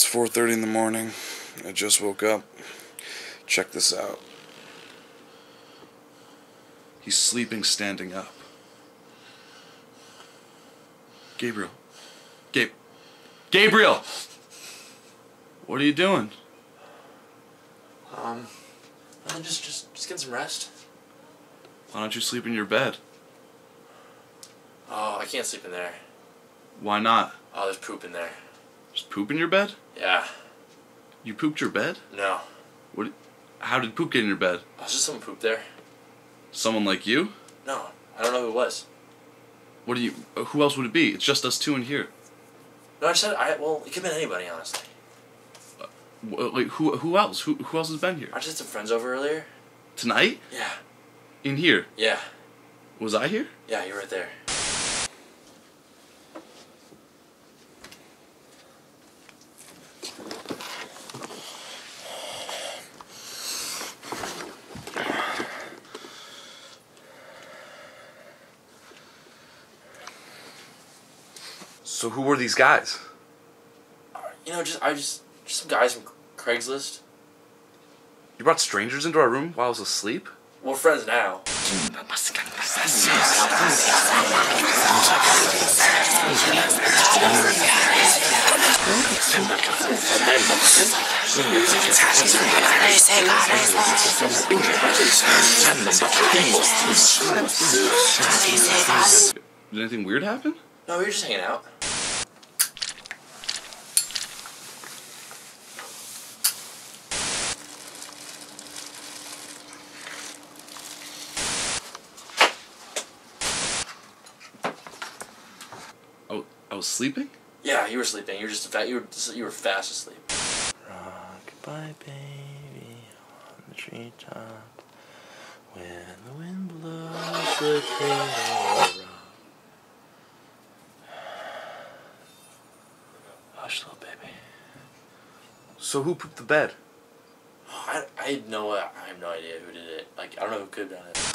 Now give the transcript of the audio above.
It's 4:30 in the morning. I just woke up. Check this out. He's sleeping standing up. Gabriel. Gabe. Gabriel. What are you doing? Um, well, just just just get some rest. Why don't you sleep in your bed? Oh, I can't sleep in there. Why not? Oh, there's poop in there. Just poop in your bed? Yeah. You pooped your bed? No. What? How did poop get in your bed? Oh, it's just someone pooped there. Someone like you? No, I don't know who it was. What do you? uh, Who else would it be? It's just us two in here. No, I said I. Well, it could have been anybody, honestly. Wh- Like who? Who else? Who? Who else has been here I just had some friends over earlier. tonight? Yeah. In here? Yeah. Was I here? Yeah, you're right there. So who were these guys? You know, just I just just some guys from Craigslist. You brought strangers into our room while I was asleep? We're friends now. Did anything weird happen? No, we were just hanging out. Oh, I was sleeping. Yeah, you were sleeping. You were just fat. You were you were fast asleep. Rockabye baby on the treetop. When the wind blows the cradle rock. Hush, little baby. So who pooped the bed? I, I had no I have no idea who did it. Like I don't know who could have done it.